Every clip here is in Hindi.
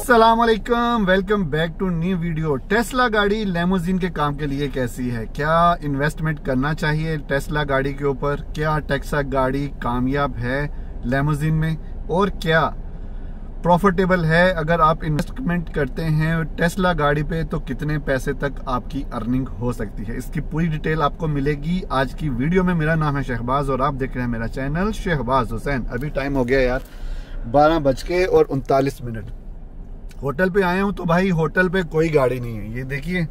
Aslam welcome back to new video Tesla गाड़ी लेमोजिन के काम के लिए कैसी है? क्या इन्वेस्टमेंट करना चाहिए टेस्ला गाड़ी के ऊपर? क्या टेक्सा गाड़ी कामयाब है लेमोजिन में? और क्या प्रॉफिटेबल है? अगर आप इन्वेस्टमेंट करते हैं टेस्ला गाड़ी पे तो कितने पैसे तक आपकी अर्निंग हो सकती है? इसकी पूरी डिटेल आपको मिलेगी आज की वीडियो में। मेरा नाम है शहबाज और आप देख रहे हैं मेरा चैनल शहबाज हुसैन। अभी टाइम हो गया यार बारह बज के और उनतालीस मिनट। होटल पे आए हूँ तो भाई होटल पे कोई गाड़ी नहीं है। ये देखिए।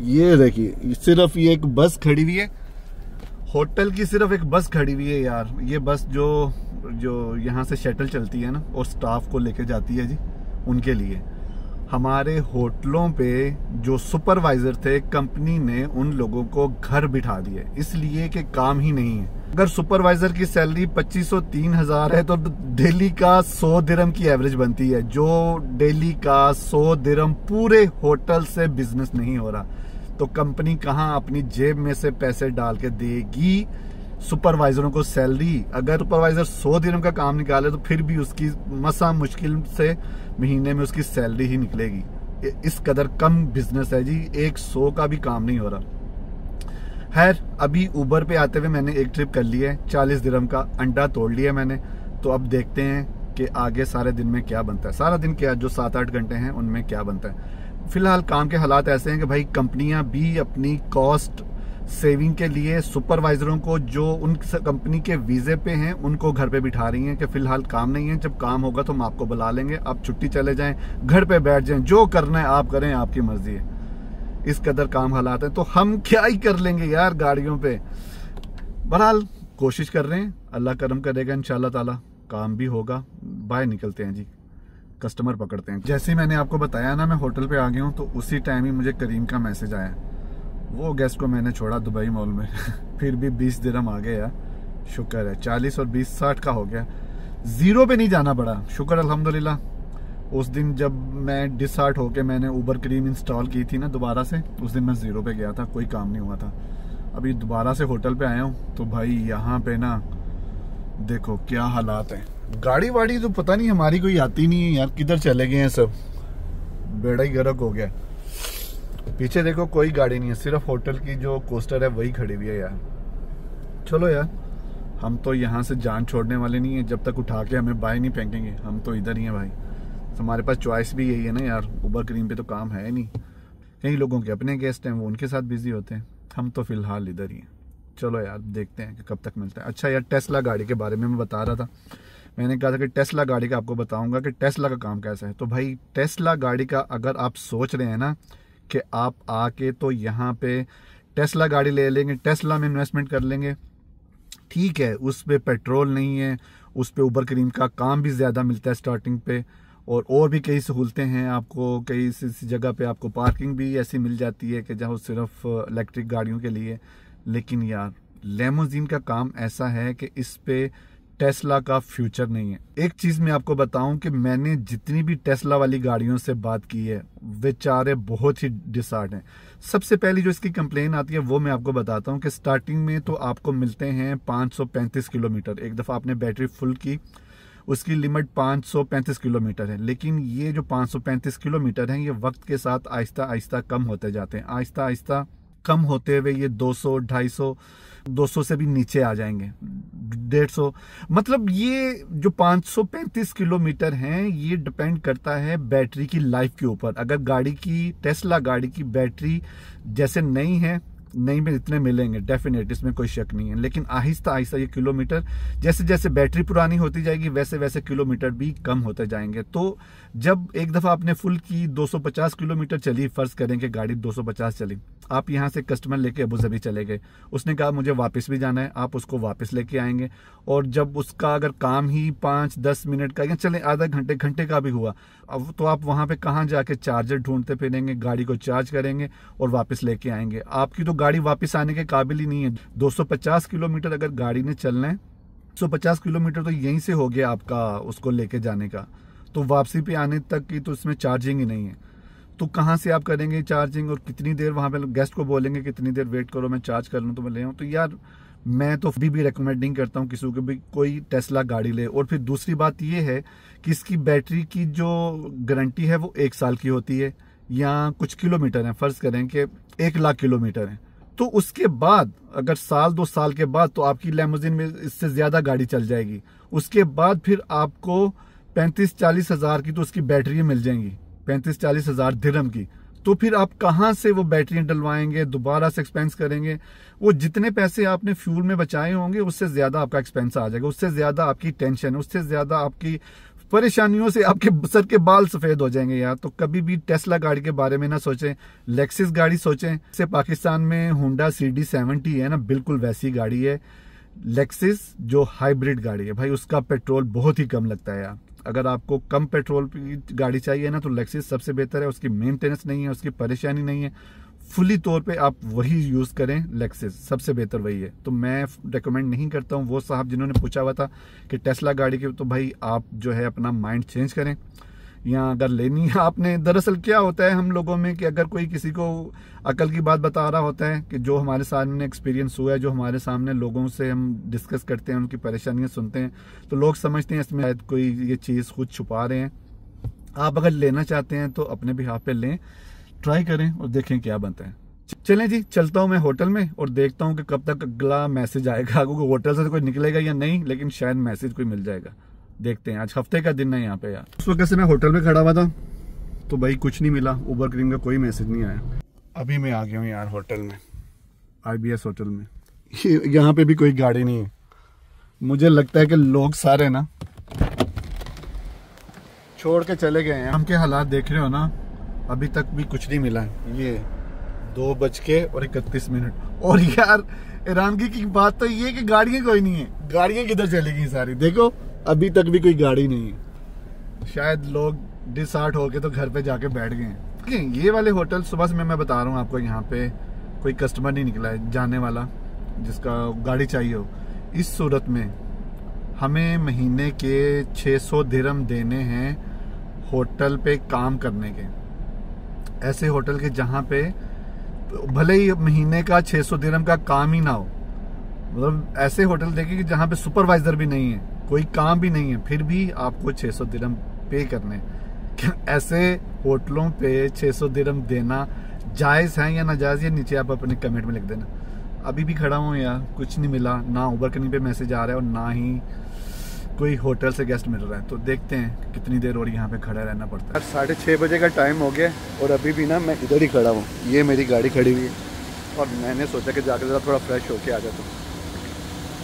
ये देखिए सिर्फ़ ये एक बस खड़ी हुई है। होटल की सिर्फ़ एक बस खड़ी हुई है यार। ये बस जो जो यहाँ से शटल चलती है ना और स्टाफ को लेके जाती है जी उनके लिए। हमारे होटलों पे जो सुपरवाइजर थे कंपनी ने उन लोगों को घर बिठा दिए इसलिए कि काम ही नहीं है। अगर सुपरवाइजर की सैलरी पच्चीस सौ तीन हज़ार है तो डेली का सौ दिरम की एवरेज बनती है। जो डेली का सौ दिरम पूरे होटल से बिज़नेस नहीं हो रहा तो कंपनी कहाँ अपनी जेब में से पैसे डाल के देगी? सुपरवाइजरों को सैलरी, अगर सुपरवाइजर सौ दिनों का काम निकाले तो फिर भी उसकी मसा मुश्किल से महीने में उसकी सैलरी ही निकलेगी। इस कदर कम बिज़नेस है जी, एक सौ का भी काम नहीं हो रहा। खैर, अभी ऊबर पे आते हुए मैंने एक ट्रिप कर ली है, चालीस दिरम का अंडा तोड़ लिया मैंने। तो अब देखते हैं कि आगे सारे दिन में क्या बनता है। सारा दिन क्या, जो सात आठ घंटे हैं, उनमें क्या बनता है। फ़िलहाल काम के हालात ऐसे हैं कि भाई, कंपनियाँ भी अपनी कॉस्ट सेविंग के लिए सुपरवाइजरों को जो उन कंपनी के वीजे पे हैं, उनको घर पे बिठा रही हैं कि फ़िलहाल काम नहीं है। जब काम होगा तो हम आपको बुला लेंगे। आप छुट्टी चले जाएँ, घर पे बैठ जाएँ। जो करना है आप करें, आपकी मर्ज़ी है। इस कदर काम हालात है तो हम क्या ही कर लेंगे यार गाड़ियों पे। बहरहाल, कोशिश कर रहे हैं, अल्लाह करम करेगा इन ताला, काम भी होगा बाय निकलते हैं जी, कस्टमर पकड़ते हैं। जैसे मैंने आपको बताया ना, मैं होटल पे आ गया हूँ तो उसी टाइम ही मुझे करीम का मैसेज आया। वो गेस्ट को मैंने छोड़ा दुबई मॉल में, फिर भी बीस दिरम आ गया शुक्र है, चालीस और बीस साठ का हो गया। ज़ीरो पे नहीं जाना पड़ा, शुक्र, अल्हम्दुलिल्लाह। उस दिन जब मैं डिसहार्ट होके मैंने ऊबर क्रीम इंस्टॉल की थी ना दोबारा से, उस दिन मैं ज़ीरो पे गया था, कोई काम नहीं हुआ था। अभी दोबारा से होटल पे आया हूँ तो भाई यहाँ पे ना, देखो क्या हालात हैं। गाड़ी वाड़ी तो पता नहीं, हमारी कोई आती नहीं है यार, किधर चले गए हैं सब। बेड़ा ही गर्क हो गया। पीछे देखो, कोई गाड़ी नहीं है, सिर्फ़ होटल की जो कोस्टर है, वही खड़ी हुई है यार। चलो यार, हम तो यहाँ से जान छोड़ने वाले नहीं है, जब तक उठा के हमें बाय नहीं फेंकेंगे, हम तो इधर ही हैं भाई। हमारे पास चॉइस भी यही है ना यार। ऊबर क्रीम पे तो काम है नहीं। कई लोगों के अपने गेस्ट हैं, वो उनके साथ बिज़ी होते हैं। हम तो फ़िलहाल इधर ही हैं। चलो यार, देखते हैं कि कब तक मिलता है। अच्छा यार टेस्ला गाड़ी के बारे में मैं बता रहा था। मैंने कहा था कि टेस्ला गाड़ी का आपको बताऊँगा कि टेस्ला का काम कैसा है। तो भाई टेस्ला गाड़ी का अगर आप सोच रहे हैं ना कि आप आके तो यहाँ पे टेस्ला गाड़ी ले लेंगे टेस्ला में इन्वेस्टमेंट कर लेंगे। ठीक है, उस पर पे पेट्रोल नहीं है, उस पर ऊबर क्रीम का काम भी ज़्यादा मिलता है स्टार्टिंग पे। और और भी कई सहूलतें हैं आपको, कई जगह पे आपको पार्किंग भी ऐसी मिल जाती है कि जहाँ सिर्फ़ इलेक्ट्रिक गाड़ियों के लिए। लेकिन यार, लेमोजीन का काम ऐसा है कि इस पे टेस्ला का फ्यूचर नहीं है। एक चीज़ मैं आपको बताऊँ कि मैंने जितनी भी टेस्ला वाली गाड़ियों से बात की है, वे चारे बहुत ही डिसार्ट हैं। सबसे पहली जो इसकी कंप्लेन आती है, वो मैं आपको बताता हूँ कि स्टार्टिंग में तो आपको मिलते हैं 535 किलोमीटर। एक दफ़ा आपने बैटरी फुल की उसकी लिमिट 535 किलोमीटर है। लेकिन ये जो 535 किलोमीटर है, ये वक्त के साथ आहिस्ता आहिस्ता कम होते जाते हैं। आहिस्ता आहिस्ता कम होते हुए ये 200 250 200 से भी नीचे आ जाएँगे। डेढ़ सौ मतलब ये जो 535 किलोमीटर हैं, ये डिपेंड करता है बैटरी की लाइफ के ऊपर। अगर गाड़ी की, टेस्ला गाड़ी की बैटरी जैसे नई है नहीं में इतने मिलेंगे डेफिनेट इसमें कोई शक नहीं है। लेकिन आहिस्ता आहिस्ता ये किलोमीटर, जैसे जैसे बैटरी पुरानी होती जाएगी, वैसे वैसे किलोमीटर भी कम होते जाएँगे। तो जब एक दफ़ा आपने फुल की 250 किलोमीटर चली, फ़र्ज़ करें कि गाड़ी 250 चली आप यहाँ से कस्टमर लेके अबू जबी चले गए। उसने कहा, मुझे वापस भी जाना है, आप उसको वापस लेके आएँगे। और जब उसका अगर काम ही पाँच, दस मिनट का या चले, आधा घंटे घंटे का भी हुआ, अब तो आप वहाँ पे कहाँ जाके चार्जर ढूंढते फिरेंगे, गाड़ी को चार्ज करेंगे और वापस लेके आएँगे। आपकी तो गाड़ी वापस आने के काबिल ही नहीं है। 250 किलोमीटर अगर गाड़ी ने चलना है 150 किलोमीटर तो यहीं से हो गया आपका उसको लेके जाने का। तो वापसी पे आने तक की तो इसमें चार्जिंग ही नहीं है। तो कहाँ से आप करेंगे चार्जिंग और कितनी देर वहाँ पे गेस्ट को बोलेंगे कितनी देर वेट करो, मैं चार्ज कर लूँ तो मैं ले आऊँ? तो यार, मैं तो अभी भी रिकमेंड नहीं करता हूँ किसी को भी कोई टेस्ला गाड़ी ले। और फिर दूसरी बात ये है कि इसकी बैटरी की जो गारंटी है वो एक साल की होती है या कुछ किलोमीटर है। फ़र्ज़ करें कि एक लाख किलोमीटर है। तो उसके बाद, अगर साल, दो साल के बाद तो आपकी लेमोजिन में इससे ज़्यादा गाड़ी चल जाएगी। उसके बाद फिर आपको पैंतीस चालीस हज़ार की तो उसकी बैटरी मिल जाएँगी। पैंतीस चालीस हज़ार दिरम की। तो फिर आप कहाँ से वो बैटरी डलवाएँगे, दोबारा से एक्सपेंस करेंगे? वो जितने पैसे आपने फ्यूल में बचाए होंगे, उससे ज़्यादा आपका एक्सपेंस आ जाएगा, उससे ज़्यादा आपकी टेंशन उससे ज़्यादा आपकी परेशानियों से आपके सर के बाल सफ़ेद हो जाएँगे यार। तो कभी भी टेस्ला गाड़ी के बारे में ना सोचें लेक्सिस गाड़ी सोचें। से पाकिस्तान में होंडा सी डी है ना, बिल्कुल वैसी गाड़ी है। लेक्सिस जो हाइब्रिड गाड़ी है, भाई उसका पेट्रोल बहुत ही कम लगता है यार। अगर आपको कम पेट्रोल की गाड़ी चाहिए ना तो लेक्सिस सबसे बेहतर है। उसकी मेंटेनेंस नहीं है, उसकी परेशानी नहीं है। फुली तौर पे आप वही यूज़ करें लेक्सिस सबसे बेहतर वही है। तो मैं रिकमेंड नहीं करता हूँ। वो साहब जिन्होंने पूछा हुआ था कि टेस्ला गाड़ी के तो भाई आप जो है अपना माइंड चेंज करें। या अगर लेनी है, आपने, दरअसल क्या होता है हम लोगों में कि अगर कोई किसी को अकल की बात बता रहा होता है कि जो हमारे सामने एक्सपीरियंस हुआ है, जो हमारे सामने लोगों से हम डिस्कस करते हैं, उनकी परेशानियाँ सुनते हैं तो लोग समझते हैं इसमें शायद कोई ये चीज़ खुद छुपा रहे हैं। आप अगर लेना चाहते हैं तो अपने भी हाथ पे लें ट्राई करें और देखें क्या बनता है। चलें जी, चलता हूँ मैं होटल में और देखता हूँ कि कब तक अगला मैसेज आएगा, क्योंकि होटल से तो कोई निकलेगा या नहीं, लेकिन शायद मैसेज कोई मिल जाएगा। देखते हैं। आज हफ़्ते का दिन है यहाँ पे यार। उस वक्त से मैं होटल में खड़ा हुआ था तो भाई कुछ नहीं मिला। उबर क्रीम का कोई मैसेज नहीं आया। अभी मैं आ गया हूँ यार होटल में। आईबीएस होटल में। यहाँ पे भी कोई गाड़ी नहीं है। मुझे लगता है कि लोग सारे ना छोड़ के चले गए हैं। हम के हालात देख रहे हो ना अभी तक भी कुछ नहीं मिला है। ये दो बज के और इकतीस मिनट। और यार ईरानगी की बात तो ये कि गाड़ियाँ कोई नहीं है। गाड़ियाँ किधर चलेगी सारी? देखो अभी तक भी कोई गाड़ी नहीं है। शायद लोग डिसार्ट होके तो घर पे जाके बैठ गए। ये वाले होटल, सुबह से मैं मैं बता रहा हूँ आपको, यहाँ पे कोई कस्टमर नहीं निकला है, जाने वाला, जिसका गाड़ी चाहिए हो। इस सूरत में हमें महीने के 600 सौ दिरम देने हैं होटल पे काम करने के। ऐसे होटल के जहाँ पे भले ही महीने का 600 सौ का काम ही ना हो मतलब ऐसे होटल देखे कि जहाँ पे सुपरवाइजर भी नहीं है। कोई काम भी नहीं है, फिर भी आपको 600 सौ दिरम पे करने ऐसे होटलों पे 600 सौ दिरम देना जायज़ है या नाजायज़, ये नीचे आप अपने कमेंट में लिख देना। अभी भी खड़ा हूँ यार, कुछ नहीं मिला, ना उबर कहीं पे मैसेज आ रहा है और ना ही कोई होटल से गेस्ट मिल रहा है। तो देखते हैं कितनी देर और यहाँ पे खड़ा रहना पड़ता है। साढ़े छः बजे का टाइम हो गया और अभी भी ना मैं इधर ही खड़ा हूँ। ये मेरी गाड़ी खड़ी हुई है और मैंने सोचा कि जाकर ज़रा थोड़ा फ्रेश होके आ जाता हूँ।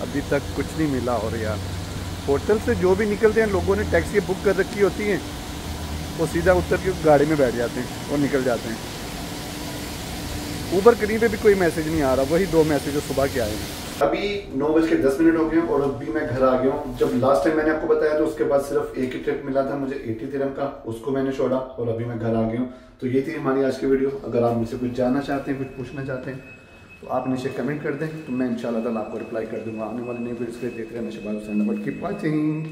अभी तक कुछ नहीं मिला और यार। होटल से जो भी निकलते हैं, लोगों ने टैक्सी बुक कर रखी होती हैं, वो सीधा उत्तर के गाड़ी में बैठ जाते हैं और निकल जाते हैं। ऊबर करीब भी कोई मैसेज नहीं आ रहा, वही दो मैसेज जो सुबह के आए हैं। अभी नौ बज के दस मिनट हो गए और अभी मैं घर आ गया हूँ। जब लास्ट टाइम मैंने आपको बताया तो उसके बाद सिर्फ़ एक ही ट्रिप मिला था, मुझे एटी तिरम का, उसको मैंने छोड़ा और अभी मैं घर आ गया हूँ। तो ये थी हमारी आज की वीडियो अगर आप मुझसे कुछ जानना चाहते हैं, कुछ पूछना चाहते हैं तो आप नीचे कमेंट कर दें तो मैं इन शाला आपको रिप्लाई कर दूँगा। आने वाले नए वीडियो के लिए बट कीप वाचिंग